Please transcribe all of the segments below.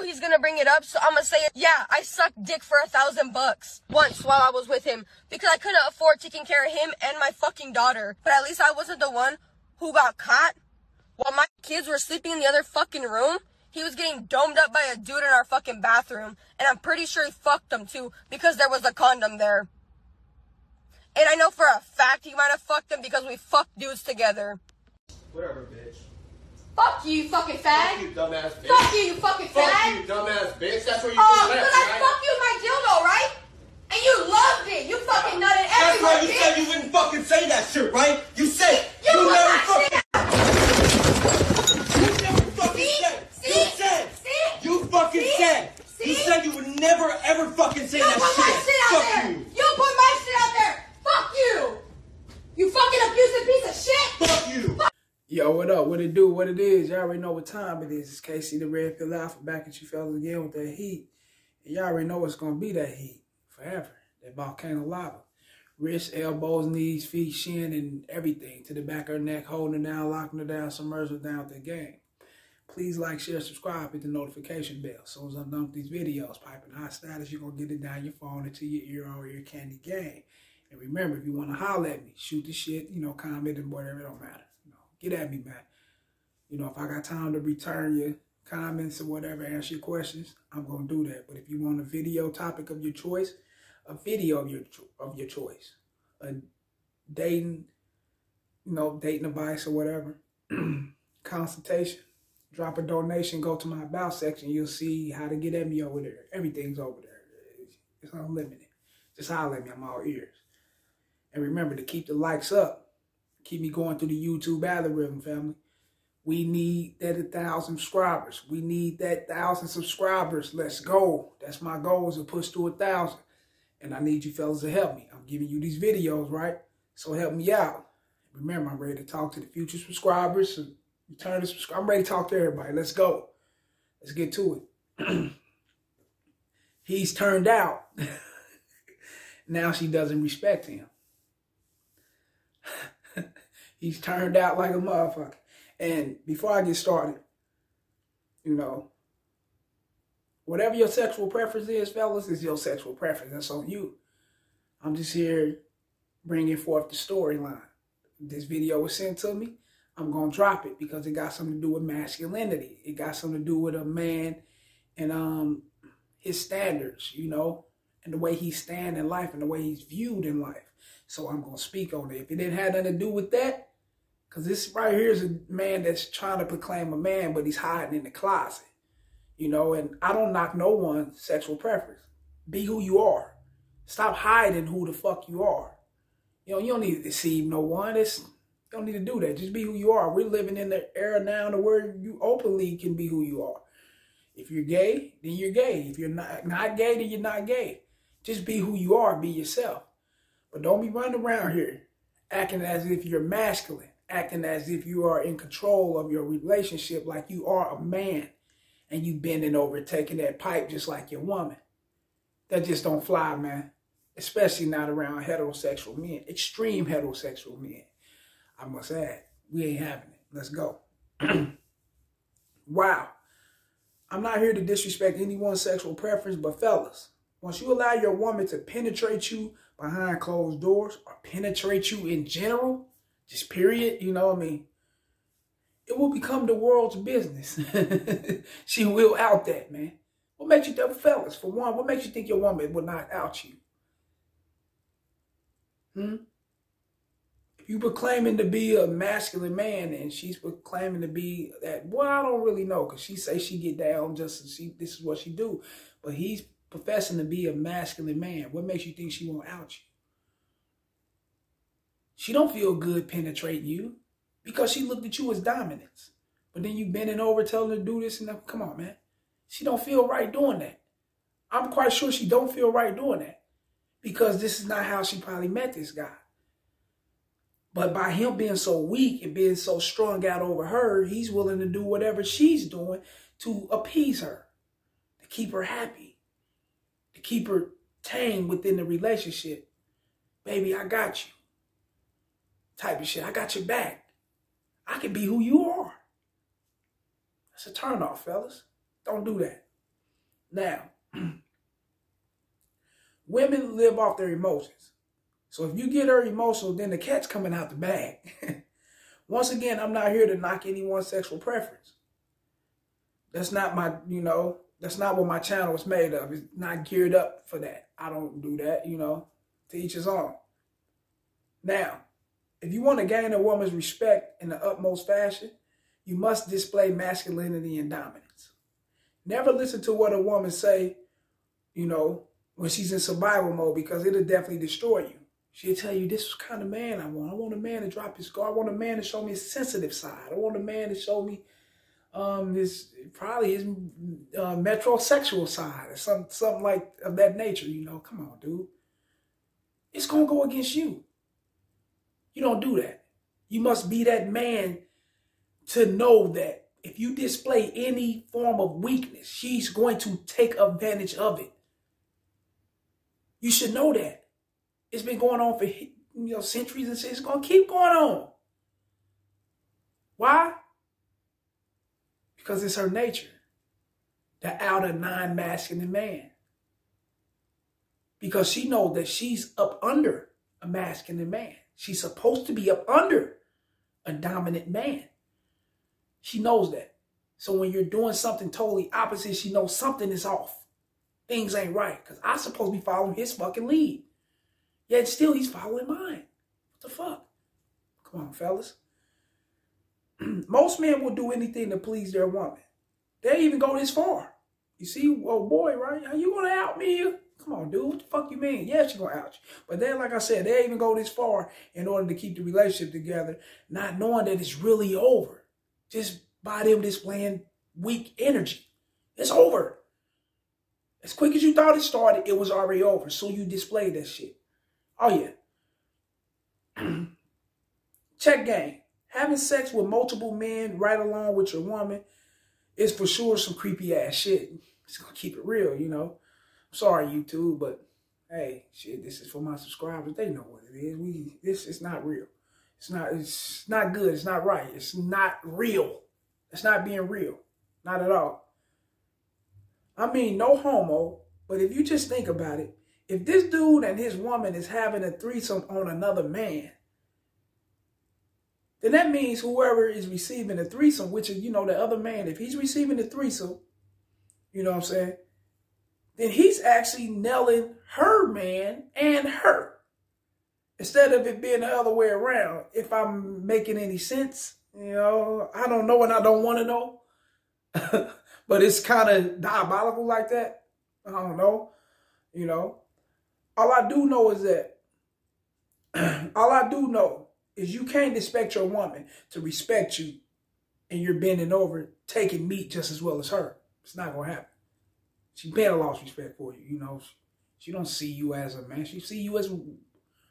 know he's gonna bring it up, so I'm gonna say it. Yeah, I sucked dick for a thousand bucks once while I was with him because I couldn't afford taking care of him and my fucking daughter. But at least I wasn't the one who got caught while my kids were sleeping in the other fucking room. He was getting domed up by a dude in our fucking bathroom, and I'm pretty sure he fucked them too because there was a condom there. And I know for a fact he might have fucked them because we fucked dudes together. Whatever, bitch. Fuck you, fucking fag. Fuck you, dumbass bitch. Fuck you, you fucking Fuck fag. you, dumbass bitch. That's where you Oh, because left, I right? fucked you with my dildo, right? And you loved it. You fucking nutted That's everywhere, why you bitch. said you wouldn't fucking say that shit, right? You said You you put never my fucking shit You never fucking See? said. See? You said. See? You fucking See? said. You See? said you would never ever fucking say You that put my shit. shit out Fuck there. you. You put my shit out there. Fuck you. You fucking abusive piece of shit. Fuck you. Yo, what up? What it do? What it is? Y'all already know what time it is. It's Casey the Redfield Alpha back at you fellas again with that heat. And y'all already know it's gonna be that heat forever. That volcano lava. Wrists, elbows, knees, feet, shin, and everything to the back of her neck, holding her down, locking her down, submerging her down with the game. Please like, share, subscribe, hit the notification bell. As soon as done with these videos, piping hot status, you're gonna get it down your phone into your ear or your candy game. And remember, if you want to holler at me, shoot the shit, you know, comment and whatever, it don't matter. Get at me man. You know, if I got time to return your comments or whatever, answer your questions, I'm gonna do that. But if you want a video topic of your choice, a video of your of your choice, a dating, you know, dating advice or whatever, consultation, drop a donation, go to my about section, you'll see how to get at me over there. Everything's over there. It's unlimited. Just holler at me, I'm all ears. And remember to keep the likes up. Keep me going through the YouTube algorithm, family. We need that thousand subscribers. We need that thousand subscribers. Let's go. That's my goal is to push to a thousand. And I need you fellas to help me. I'm giving you these videos, right? So help me out. Remember, I'm ready to talk to the future subscribers, and return to subscribe. I'm ready to talk to everybody. Let's go. Let's get to it. He's turned out. now she doesn't respect him. He's turned out like a motherfucker. And before I get started, you know, whatever your sexual preference is, fellas, is your sexual preference. That's on you. I'm just here bringing forth the storyline. This video was sent to me. I'm going to drop it because it got something to do with masculinity. It got something to do with a man and um his standards, you know, and the way he stand in life and the way he's viewed in life. So I'm going to speak on it. If it didn't have nothing to do with that, because this right here is a man that's trying to proclaim a man, but he's hiding in the closet. You know, and I don't knock no one's sexual preference. Be who you are. Stop hiding who the fuck you are. You know, you don't need to deceive no one. It's you don't need to do that. Just be who you are. We're living in the era now to where you openly can be who you are. If you're gay, then you're gay. If you're not not gay, then you're not gay. Just be who you are. Be yourself. But don't be running around here acting as if you're masculine, acting as if you are in control of your relationship like you are a man and you bending over taking that pipe just like your woman. That just don't fly, man. Especially not around heterosexual men, extreme heterosexual men. I must add, we ain't having it. Let's go. wow. I'm not here to disrespect anyone's sexual preference, but fellas, once you allow your woman to penetrate you behind closed doors or penetrate you in general, just period, you know what I mean? It will become the world's business. she will out that, man. What makes you think, fellas, for one, what makes you think your woman will not out you? Hmm? If you proclaiming to be a masculine man and she's proclaiming to be that, well, I don't really know, because she say she get down just to see this is what she do. But he's professing to be a masculine man. What makes you think she won't out you? She don't feel good penetrating you because she looked at you as dominance. But then you bending over telling her to do this and that. Come on, man. She don't feel right doing that. I'm quite sure she don't feel right doing that because this is not how she probably met this guy. But by him being so weak and being so strung out over her, he's willing to do whatever she's doing to appease her, to keep her happy, to keep her tame within the relationship. Baby, I got you. Type of shit. I got your back. I can be who you are. That's a turnoff, fellas. Don't do that. Now, women live off their emotions. So if you get her emotional, then the cat's coming out the bag. Once again, I'm not here to knock anyone's sexual preference. That's not my, you know, that's not what my channel is made of. It's not geared up for that. I don't do that, you know, to each his own. Now, if you want to gain a woman's respect in the utmost fashion, you must display masculinity and dominance. Never listen to what a woman say, you know, when she's in survival mode because it'll definitely destroy you. She'll tell you this is kind of man I want. I want a man to drop his guard. I want a man to show me his sensitive side. I want a man to show me um probably his uh, metrosexual side or some something like of that nature. You know, come on, dude. It's gonna go against you. You don't do that. You must be that man to know that if you display any form of weakness, she's going to take advantage of it. You should know that. It's been going on for you know centuries and it's going to keep going on. Why? Because it's her nature. The outer non-masculine man. Because she knows that she's up under a masculine man. She's supposed to be up under a dominant man. She knows that. So when you're doing something totally opposite, she knows something is off. Things ain't right. Because I'm supposed to be following his fucking lead. Yet still he's following mine. What the fuck? Come on, fellas. Most men will do anything to please their woman. They even go this far. You see, oh boy, right? Are you gonna help me? Come on, dude. What the fuck you mean? Yeah, she gonna out you. But then, like I said, they even go this far in order to keep the relationship together, not knowing that it's really over. Just by them displaying weak energy. It's over. As quick as you thought it started, it was already over. So you displayed that shit. Oh yeah. Check game. Having sex with multiple men right along with your woman is for sure some creepy ass shit. Just gonna keep it real, you know. Sorry, YouTube, but hey, shit, this is for my subscribers. They know what it is. We this is not real. It's not it's not good. It's not right. It's not real. It's not being real. Not at all. I mean, no homo, but if you just think about it, if this dude and his woman is having a threesome on another man, then that means whoever is receiving the threesome, which is, you know, the other man, if he's receiving the threesome, you know what I'm saying, then he's actually nailing her man and her. Instead of it being the other way around, if I'm making any sense, you know, I don't know and I don't want to know. but it's kind of diabolical like that. I don't know. You know, all I do know is that, all I do know is you can't expect your woman to respect you and you're bending over, taking meat just as well as her. It's not going to happen. She better lost respect for you, you know. She don't see you as a man. She see you as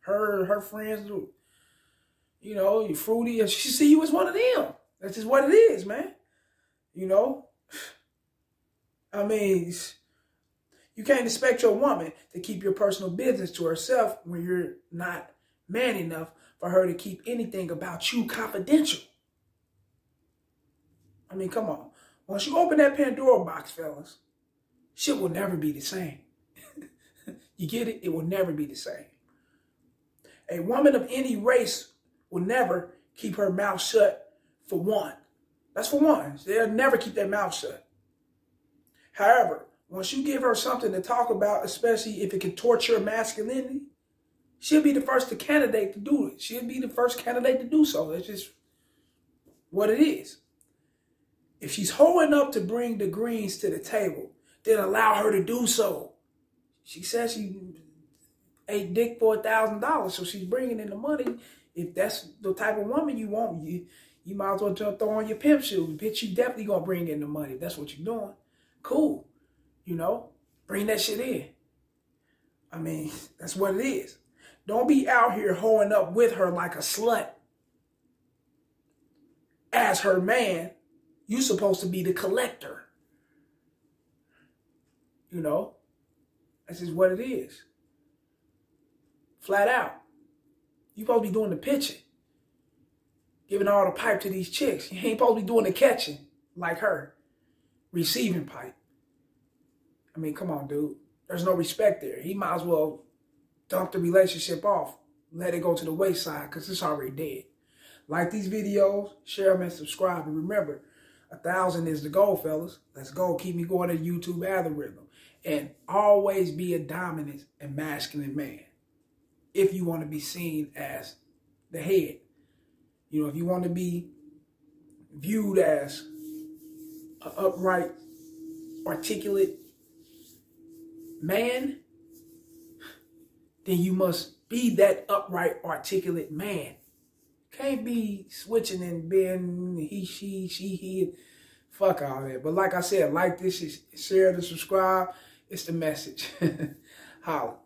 her her friends. You know, you fruity, and she see you as one of them. That's just what it is, man. You know? I mean, you can't expect your woman to keep your personal business to herself when you're not man enough for her to keep anything about you confidential. I mean, come on. Once you open that Pandora box, fellas, shit will never be the same. you get it? It will never be the same. A woman of any race will never keep her mouth shut for one. That's for one. They'll never keep their mouth shut. However, once you give her something to talk about, especially if it can torture masculinity, she'll be the first candidate to do it. She'll be the first candidate to do so. That's just what it is. If she's holding up to bring the greens to the table, then allow her to do so. She says she ate dick for a thousand dollars, so she's bringing in the money. If that's the type of woman you want, you you might as well just throw on your pimp shoes. Bitch, you definitely gonna bring in the money. If that's what you're doing. Cool. You know, bring that shit in. I mean, that's what it is. Don't be out here hoeing up with her like a slut. As her man, you supposed to be the collector. You know, that's just what it is. Flat out. You supposed to be doing the pitching. Giving all the pipe to these chicks. You ain't supposed to be doing the catching like her. Receiving pipe. I mean, come on, dude. There's no respect there. He might as well dump the relationship off, let it go to the wayside because it's already dead. Like these videos, share them and subscribe. And remember, a thousand is the goal, fellas. Let's go. Keep me going to YouTube algorithm. And always be a dominant and masculine man if you want to be seen as the head. You know, if you want to be viewed as an upright, articulate man, then you must be that upright, articulate man. Can't be switching and being he, she, she, he. Fuck all that. But like I said, like this, is share, and subscribe. It's the message. Holla.